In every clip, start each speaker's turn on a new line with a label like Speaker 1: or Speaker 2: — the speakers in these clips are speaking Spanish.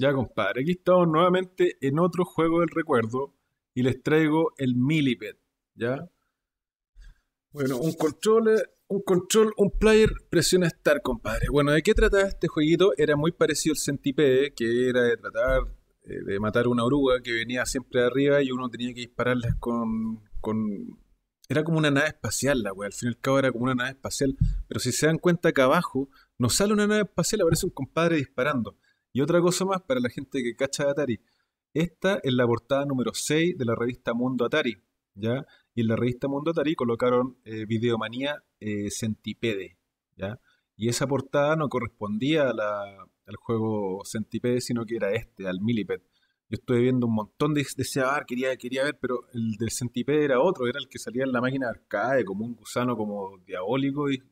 Speaker 1: Ya, compadre, aquí estamos nuevamente en otro juego del recuerdo y les traigo el Millipede, ¿ya? Bueno, un control, un control, un player, presiona Start, compadre. Bueno, ¿de qué trataba este jueguito? Era muy parecido al Centipede, que era de tratar eh, de matar una oruga que venía siempre arriba y uno tenía que dispararlas con, con... Era como una nave espacial, la wea. Al fin y al cabo era como una nave espacial. Pero si se dan cuenta acá abajo, no sale una nave espacial, aparece un compadre disparando. Y otra cosa más para la gente que cacha de Atari. Esta es la portada número 6 de la revista Mundo Atari, ¿ya? Y en la revista Mundo Atari colocaron eh, Videomanía eh, Centipede, ¿ya? Y esa portada no correspondía al juego Centipede, sino que era este, al Millipede. Yo estuve viendo un montón de desear, quería, quería ver, pero el del Centipede era otro, era el que salía en la máquina arcade, como un gusano como diabólico y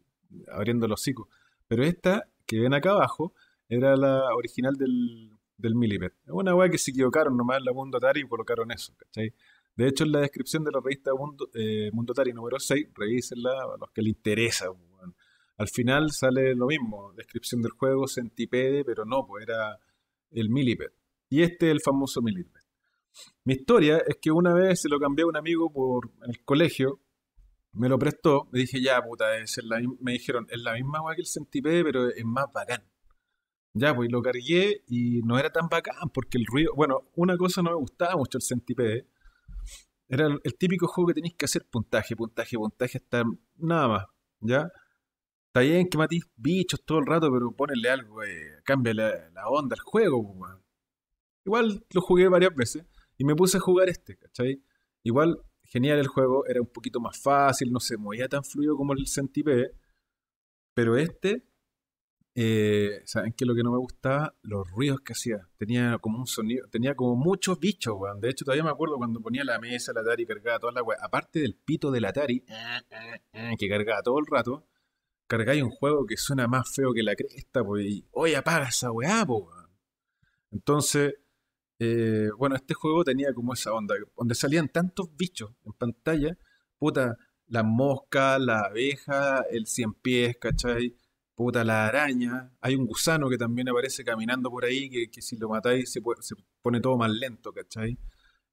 Speaker 1: abriendo el hocico. Pero esta que ven acá abajo era la original del, del Millipede. Es una weá que se equivocaron nomás en la Mundo Atari y colocaron eso, ¿cachai? De hecho, en la descripción de la revista Mundo, eh, Atari número 6, revísenla a los que les interesa. Al final sale lo mismo, descripción del juego, Centipede, pero no, pues era el Millipede. Y este es el famoso Millipede. Mi historia es que una vez se lo cambié a un amigo por el colegio, me lo prestó, me dije, ya, puta, es la, me dijeron, es la misma weá que el Centipede, pero es más bacán. Ya, pues lo cargué y no era tan bacán porque el ruido. Bueno, una cosa no me gustaba mucho el Centipede. Era el, típico juego que tenéis que hacer puntaje, puntaje, puntaje, hasta nada más. ¿Ya? Está bien que matís bichos todo el rato, pero ponele algo, eh, cambia la, onda al juego. Pues, Igual lo jugué varias veces y me puse a jugar este, ¿cachai? Igual, genial el juego, era un poquito más fácil, no se movía tan fluido como el Centipede. Pero este eh, ¿Saben qué lo que no me gustaba? Los ruidos que hacía. Tenía como un sonido, tenía como muchos bichos, weón. De hecho, todavía me acuerdo cuando ponía la mesa, la Atari, cargaba toda la weá. Aparte del pito del Atari, que cargaba todo el rato, cargáis un juego que suena más feo que la cresta, pues. Y, Oye, apaga esa weá, po, Entonces, eh, bueno, este juego tenía como esa onda, donde salían tantos bichos en pantalla, puta, las moscas, la abeja, el cien pies, ¿cachai? Puta la araña, hay un gusano que también aparece caminando por ahí, que, si lo matáis se, pone todo más lento, ¿cachai?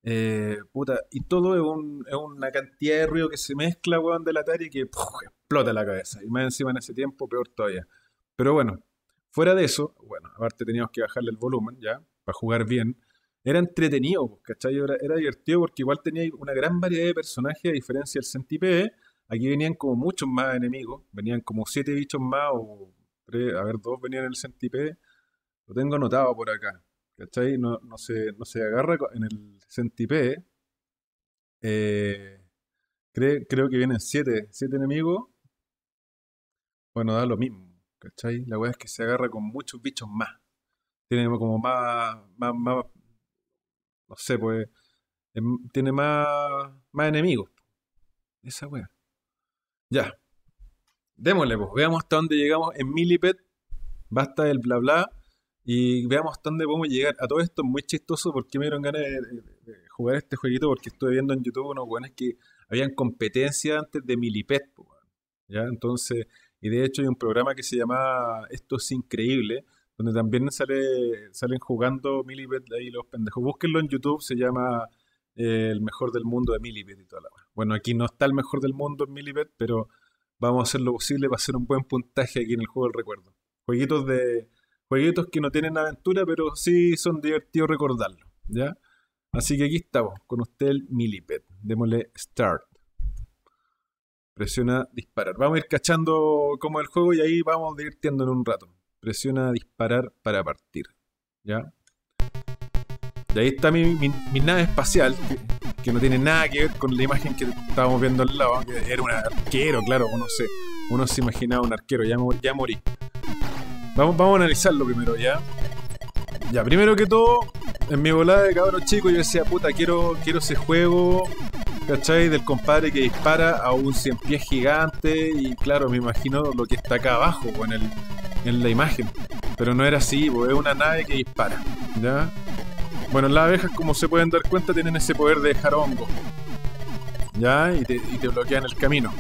Speaker 1: Eh, puta, y todo es, una cantidad de ruido que se mezcla, weón, del Atari que explota la cabeza. Y más encima en ese tiempo, peor todavía. Pero bueno, fuera de eso, bueno, aparte teníamos que bajarle el volumen, ya, para jugar bien. Era entretenido, ¿cachai? Era, era divertido porque igual tenía una gran variedad de personajes, a diferencia del Centipede Aquí venían como muchos más enemigos, venían como siete bichos más o a ver, dos venían en el centipede. Lo tengo anotado por acá, ¿cachai? No, no, se, no se agarra en el centipede. Eh, creo que vienen siete, siete enemigos. Bueno, da lo mismo, ¿cachai? La weá es que se agarra con muchos bichos más. Tiene como más, más, más no sé, pues, em, tiene más, más enemigos. Esa weá. Ya. Démosle, pues. Veamos hasta dónde llegamos en Millipede. Basta el bla bla. Y veamos hasta dónde podemos llegar. A todo esto es muy chistoso porque me dieron ganas de, jugar este jueguito porque estuve viendo en YouTube unos buenos que habían competencia antes de Millipede. Pues, ¿Ya? Entonces, y de hecho hay un programa que se llama Esto es increíble, donde también sale, salen jugando Millipede ahí los pendejos. Búsquenlo en YouTube, se llama eh, El mejor del mundo de Millipede y toda la bueno, aquí no está el mejor del mundo en Millipede, pero vamos a hacer lo posible para hacer un buen puntaje aquí en el juego del recuerdo. Jueguitos de jueguitos que no tienen aventura, pero sí son divertidos recordarlo, ¿ya? Así que aquí estamos, con usted el Millipede. Démosle Start. Presiona disparar. Vamos a ir cachando como el juego y ahí vamos divirtiendo en un rato. Presiona disparar para partir. ¿Ya? Y ahí está mi, nave espacial, que no tiene nada que ver con la imagen que estábamos viendo al lado, era un arquero, claro, uno se, uno se imaginaba un arquero, ya, ya morí. Vamos, vamos a analizarlo primero, ¿ya? Ya, primero que todo, en mi volada de cabros chico yo decía, puta, quiero, quiero ese juego, ¿cachai? Del compadre que dispara a un cien pies gigante y claro, me imagino lo que está acá abajo, en, el, en la imagen. Pero no era así, es una nave que dispara, ¿ya? Bueno, las abejas, como se pueden dar cuenta, tienen ese poder de dejar hongo. ¿Ya? Y te, bloquean el camino.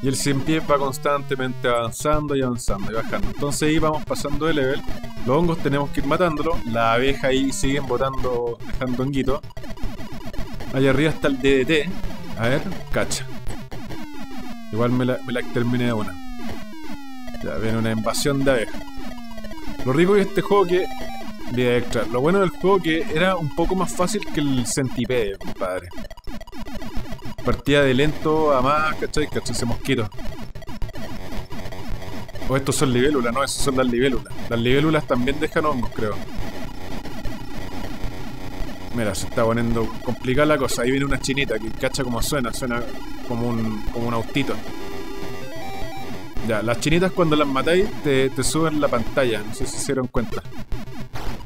Speaker 1: Y el 100 pies va constantemente avanzando y avanzando y bajando. Entonces ahí vamos pasando de level. Los hongos tenemos que ir matándolos. Las abejas ahí siguen botando, dejando honguitos. Allá arriba está el DDT. A ver, cacha. Igual me la, me la terminé de una. Ya viene una invasión de abejas. Lo rico de este juego que. Vida extra. Lo bueno del juego que era un poco más fácil que el Centipede, compadre. Partida de lento a más, ¿cachai? ¿cachai? Ese mosquito. O estos son libélulas, no, esos son las libélulas. Las libélulas también dejan hongos, creo. Mira, se está poniendo complicada la cosa. Ahí viene una chinita que cacha como suena, suena como un, como un autito. Ya, las chinitas cuando las matáis te, te suben la pantalla, no sé si se dieron cuenta.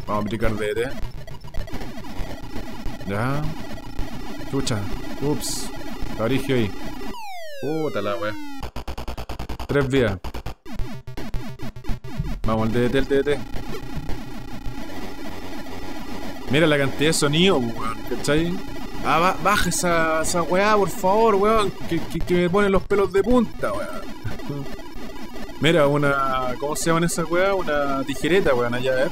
Speaker 1: Vamos a aplicar DT. Ya. Chucha. Ups. La origio ahí. Puta la wea. Tres vías. Vamos, el DDT, el DDT. Mira la cantidad de sonido, weón, ¿cachai? Ah, ba baja esa, esa weá, por favor, weón, que, que, me ponen los pelos de punta, weón. Mira, una. ¿Cómo se llaman esas weá? Una tijereta, weón, allá, a.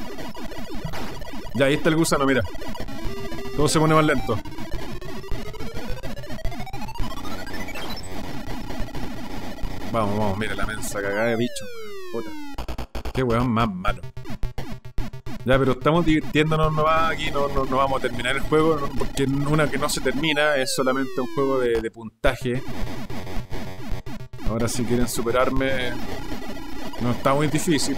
Speaker 1: Ya, ahí está el gusano, mira. Todo se pone más lento. Vamos, vamos, mira la mensa cagada de bicho. Puta. Qué weón más malo. Ya, pero estamos divirtiéndonos nomás aquí, no, vamos a terminar el juego, ¿no? porque una que no se termina es solamente un juego de puntaje. Ahora si quieren superarme, no está muy difícil.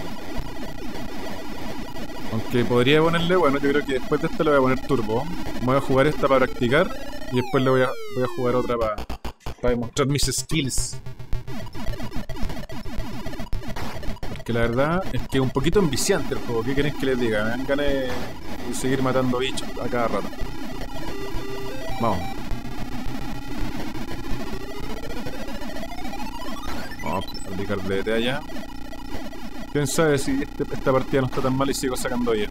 Speaker 1: Aunque podría ponerle, bueno, yo creo que después de esta le voy a poner turbo. Voy a jugar esta para practicar y después le voy a, voy a jugar otra para, para demostrar mis skills. Que la verdad es que es un poquito enviciante el juego. ¿Qué queréis que les diga? Me dan ganas de seguir matando bichos a cada rato. Vamos. Vamos a aplicar DT allá. Quién sabe si este, esta partida no está tan mal y sigo sacando bien.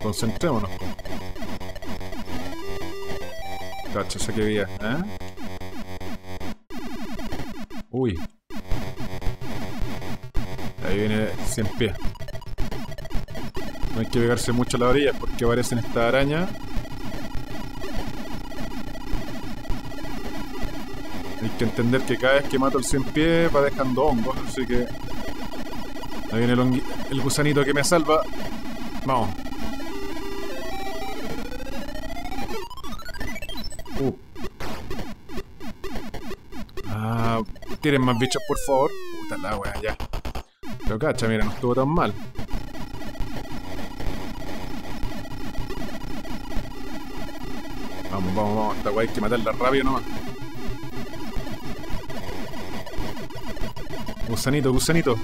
Speaker 1: Concentrémonos. Cacho, saqué vía, ¿eh? Uy. Ahí viene 100 pies. No hay que pegarse mucho a la orilla porque aparecen estas arañas. Hay que entender que cada vez que mato el 100 pies va dejando hongos, así que... Ahí viene el, el gusanito que me salva. Vamos. Uh. Ah, tiren más bichos, por favor. Puta la wea, ya. Pero cacha, mira, no estuvo tan mal. Vamos, vamos, vamos. Esta wea hay que matarla rápido nomás. Gusanito, gusanito.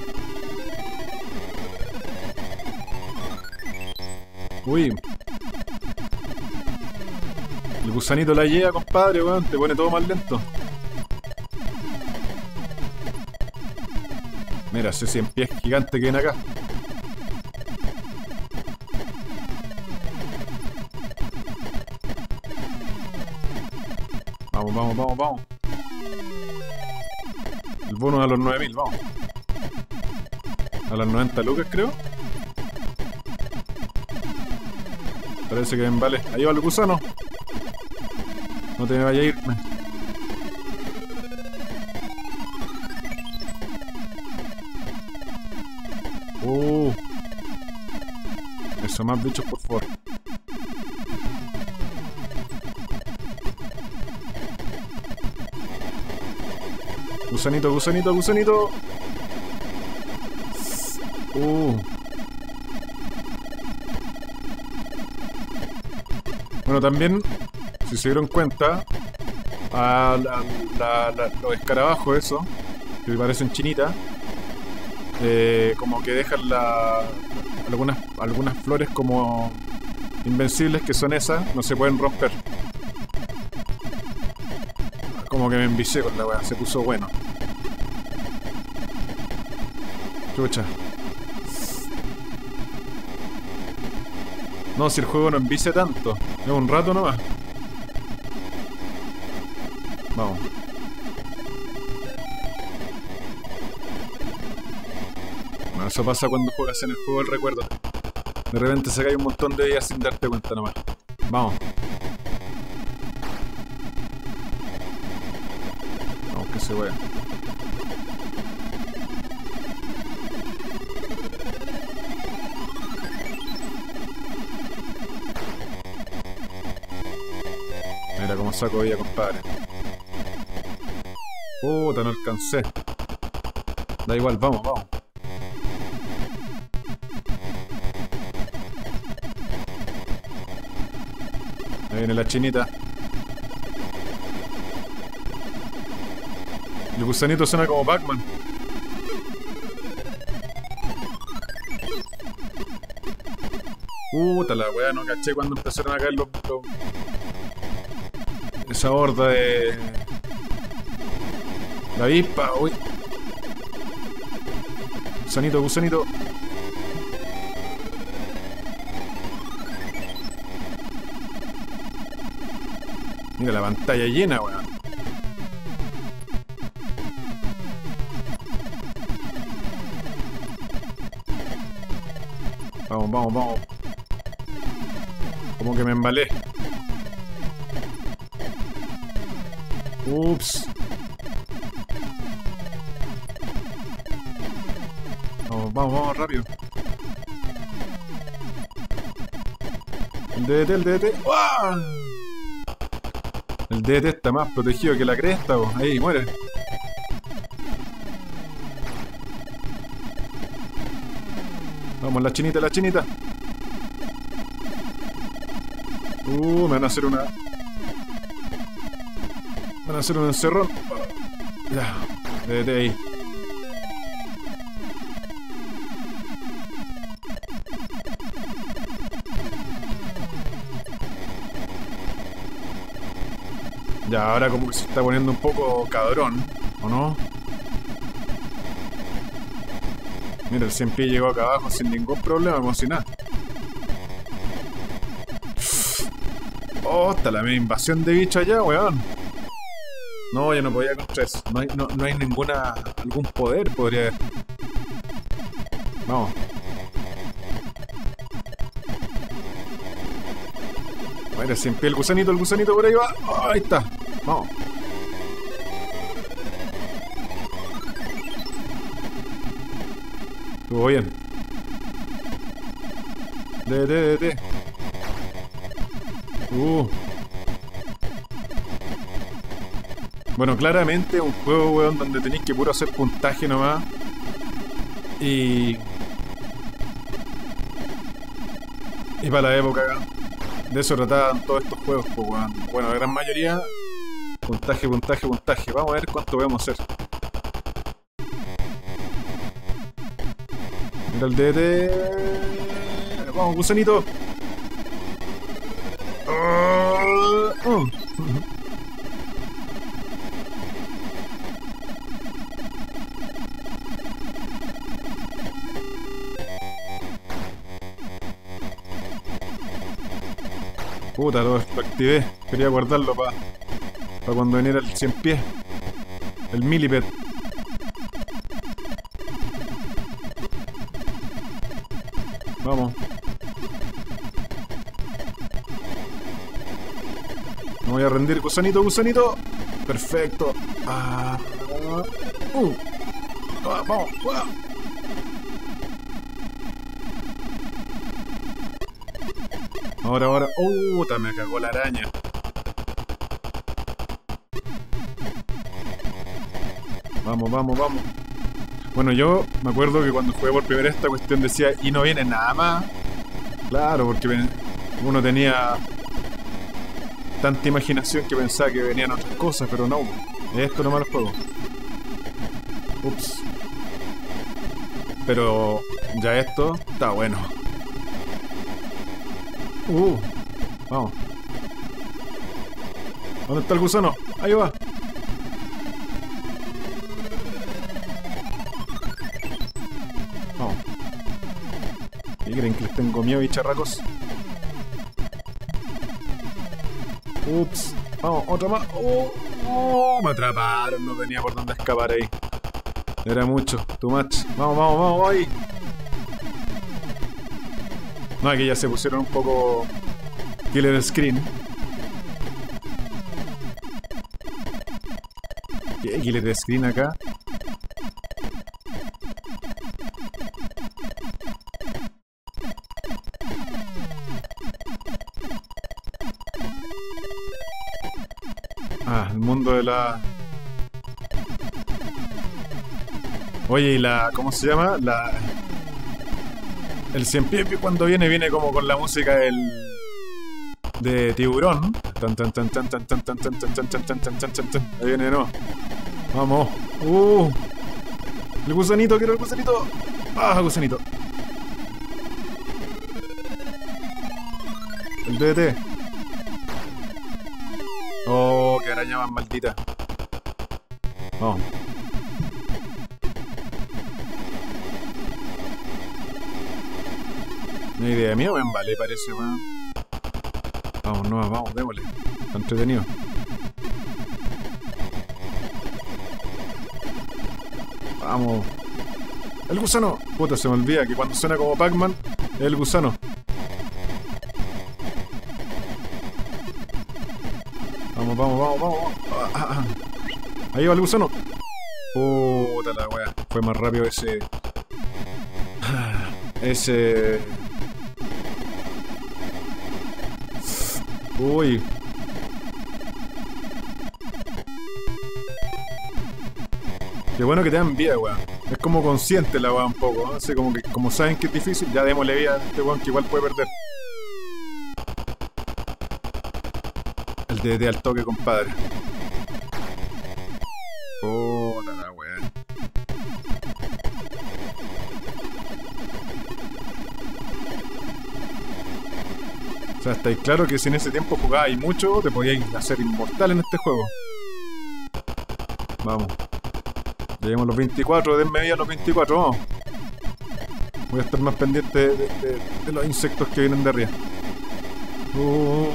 Speaker 1: Uy. El gusanito la llega, compadre, weón. Te pone todo más lento. Mira, ese 100 pies gigante que viene acá. Vamos, vamos, vamos, vamos. El bono a los 9000, vamos. A las 90 lucas, creo. Parece que vale. Ahí va el gusano. No te me vaya a irme. Uh. Eso, más bichos, por favor. Gusanito, gusanito, gusanito. Uh. Bueno, también, si se dieron cuenta, a la, la, los escarabajos, eso, que parecen chinitas, eh, como que dejan la, algunas, algunas flores como invencibles que son esas, no se pueden romper. Como que me envicié con la weá, se puso bueno. Chucha. No, si el juego no envicia tanto. Es un rato nomás. Vamos. Bueno, eso pasa cuando juegas en el juego del recuerdo. De repente se cae un montón de días sin darte cuenta nomás. Vamos. Vamos que se vaya. Saco vida, compadre. Puta, no alcancé. Da igual, vamos, vamos. Ahí viene la chinita. El gusanito suena como Pac-Man. Puta la weá, no caché cuando empezaron a caer los... Esa horda de... La avispa, uy. Gusanito, gusanito. Mira la pantalla llena, weón. Vamos, vamos, vamos. Como que me embalé. Ups. Vamos, vamos, vamos, rápido. El DDT, el DDT. ¡Uah! El DDT está más protegido que la cresta, po. Ahí, muere. Vamos, la chinita, la chinita. Uh, me van a hacer una... Hacer un encerrón. Ya, DDT ahí. Ya, ahora como que se está poniendo un poco cadrón, ¿o no? Mira, el 100 pie llegó acá abajo sin ningún problema, como si nada. Oh, está la invasión de bicho allá, weón. No, yo no podía contra eso. No hay, no, no hay ninguna. algún poder, podría haber. Vamos. Mira, 100 pie el gusanito, el gusanito por ahí va. Oh, ahí está. Vamos. Estuvo bien. De, de, de. Uh. Bueno, claramente un juego, weón, donde tenéis que puro hacer puntaje nomás. Y... Y para la época, de eso trataban todos estos juegos, pues, weón. Bueno, la gran mayoría, puntaje, puntaje, puntaje. Vamos a ver cuánto podemos hacer. Mira el DT. Vamos, gusanito. Uh, uh. Puta, lo, lo activé. Quería guardarlo para pa cuando viniera el 100 pies. El milliped. Vamos. Me voy a rendir, gusanito, gusanito. Perfecto. Ah, uh. Ah, vamos, ah. Ahora, ahora. ¡Uh! Me cagó la araña. Vamos, vamos, vamos. Bueno, yo me acuerdo que cuando jugué por primera esta cuestión decía, y no viene nada más. Claro, porque uno tenía tanta imaginación que pensaba que venían otras cosas, pero no. Esto nomás lo juego. Ups. Pero ya esto está bueno. Uh, vamos. ¿Dónde está el gusano? Ahí va. Vamos. ¿Y creen que les tengo miedo, bicharracos? Ups. Vamos, otra más. Oh, oh, me atraparon. No tenía por dónde escapar ahí. Era mucho. Too much. Vamos, vamos, vamos, ahí. No, aquí ya se pusieron un poco killer screen. ¿Qué killer screen acá? Ah, el mundo de la... Oye, y la... ¿Cómo se llama? La... El cien pies cuando viene, viene como con la música del... De tiburón. Ahí viene, no. Vamos. Uh. El gusanito, quiero el gusanito. Ah, gusanito. El DDT. Oh, qué araña más maldita. Vamos. Una idea mía, weón, vale, parece, weón. Vamos, no, vamos, démosle. Está entretenido. Vamos. El gusano. Puta, se me olvida que cuando suena como Pac-Man, es el gusano. Vamos, vamos, vamos, vamos. Ah, ah, ah. Ahí va el gusano. Puta la wea. Fue más rápido ese. Ese. Uy. Qué bueno que te dan vida, weón. Es como consciente la weá un poco. Así como que como saben que es difícil, ya démosle vida a este weón que igual puede perder. El DD al toque, compadre. Puta sea, estáis claro que si en ese tiempo jugabais mucho, te podíais hacer inmortal en este juego. Vamos. Lleguemos los 24, denme vida a los 24, vamos. Voy a estar más pendiente de los insectos que vienen de arriba. Uh.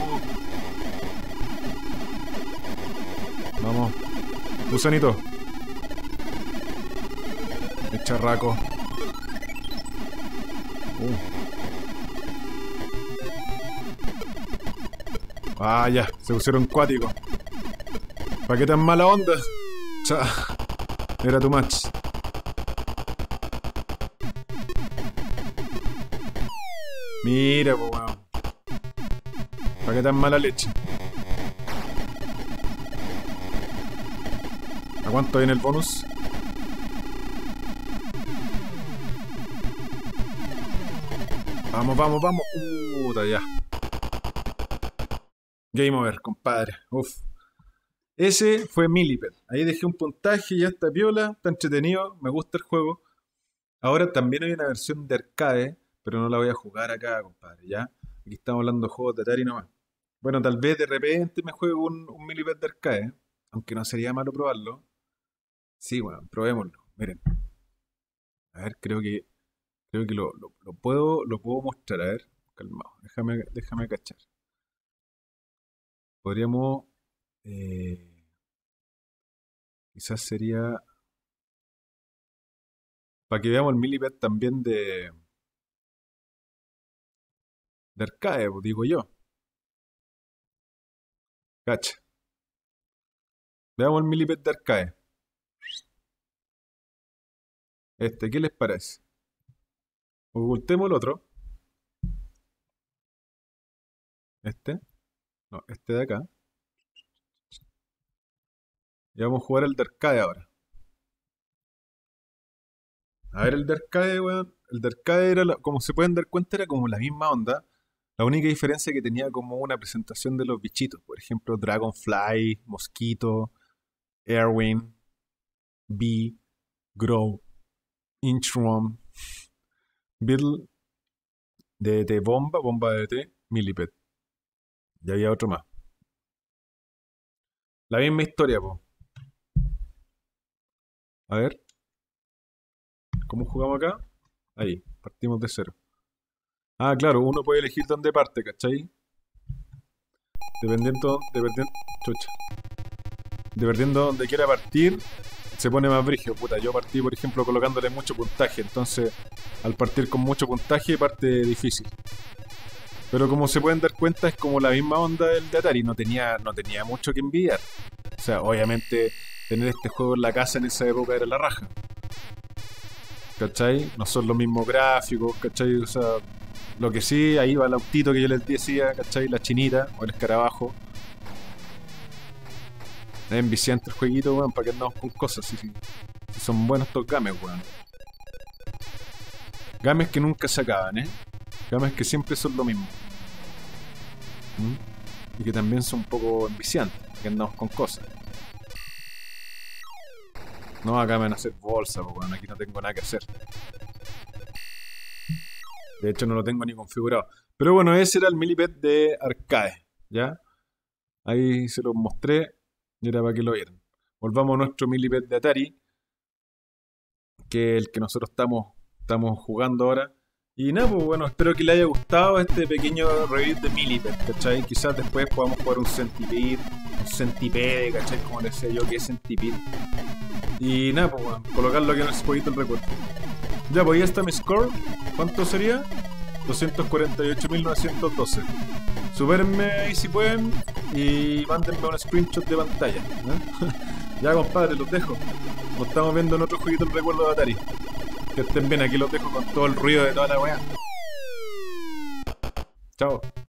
Speaker 1: Vamos. Gusanito. El charraco. Uh. Ah, ya, se pusieron cuáticos. ¿Para qué tan mala onda? Era tu match. Mira, po, weón. ¿Para qué tan mala leche? ¿A cuánto viene el bonus? Vamos, vamos, vamos. Puta, ya. Game over, compadre. Uf. Ese fue Millipede. Ahí dejé un puntaje, ya está piola, está entretenido, me gusta el juego. Ahora también hay una versión de arcade, pero no la voy a jugar acá, compadre, ¿ya? Aquí estamos hablando de juegos de Atari nomás. Bueno, tal vez de repente me juego un, un de arcade, aunque no sería malo probarlo. Sí, bueno, probémoslo. Miren. A ver, creo que creo que lo, lo- lo puedo lo puedo mostrar. A ver, calmado. Déjame, déjame cachar. Podríamos eh, quizás sería para que veamos el Millipede también de de arcade, pues, digo yo. Cacha. Veamos el Millipede de arcade. Este, ¿qué les parece? Ocultemos el otro. Este. No, este de acá. Y vamos a jugar el de arcade ahora. A ver, el de arcade, weón. El de era, como se pueden dar cuenta, era como la misma onda. La única diferencia que tenía como una presentación de los bichitos. Por ejemplo, Dragonfly, Mosquito, Airwing, Bee, Grow, Inchworm, Beetle, DDT Bomba, Bomba DDT, Millipede. Y había otro más. La misma historia, po. A ver. ¿Cómo jugamos acá? Ahí, partimos de cero. Ah, claro, uno puede elegir dónde parte, ¿cachai? Dependiendo, dependiendo, chucha. Dependiendo donde quiera partir, se pone más brígido. Puta, yo partí, por ejemplo, colocándole mucho puntaje. Entonces, al partir con mucho puntaje, parte difícil. Pero como se pueden dar cuenta, es como la misma onda del de Atari. No tenía, no tenía mucho que envidiar. O sea, obviamente, tener este juego en la casa en esa época era la raja. ¿Cachai? No son los mismos gráficos, ¿cachai? O sea, lo que sí, ahí va el autito que yo les decía, ¿cachai? La chinita o el escarabajo. Es enviciante el jueguito, weón, para que andamos con cosas. Si, si, son buenos estos games, weón. Games que nunca se acaban, ¿eh? Games que siempre son lo mismo. ¿Mm? Y que también son un poco enviciantes, que andamos con cosas. No, acá me van a hacer bolsa, weón. Aquí no tengo nada que hacer. De hecho, no lo tengo ni configurado. Pero bueno, ese era el milliped de Arcade, ¿ya? Ahí se los mostré y era para que lo vieran. Volvamos a nuestro milliped de Atari, que es el que nosotros estamos, estamos jugando ahora. Y nada, pues bueno, espero que le haya gustado este pequeño review de Millipede, ¿cachai? Quizás después podamos jugar un Centipede, un Centipede, ¿cachai? Como le decía yo, que es Centipede. Y nada, pues bueno, colocarlo aquí en el jueguito el recuerdo. Ya, pues ya está mi score. ¿Cuánto sería? 248.912. Supérenme ahí si pueden y mándenme un screenshot de pantalla. ¿eh? ya, compadre, los dejo. Nos estamos viendo en otro jueguito el recuerdo de Atari. Que estén bien, aquí los dejo con todo el ruido de toda la weá. Chao.